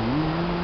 Mm.